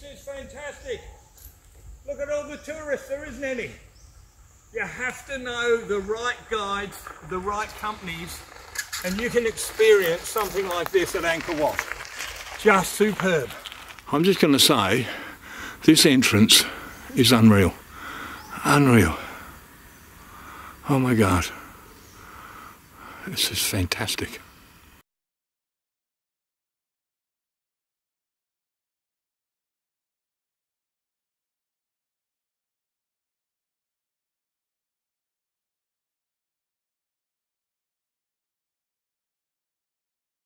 This is fantastic. Look at all the tourists, there isn't any. You have to know the right guides, the right companies, and you can experience something like this at Angkor Wat. Just superb. I'm just going to say, this entrance is unreal. Unreal. Oh my God. This is fantastic.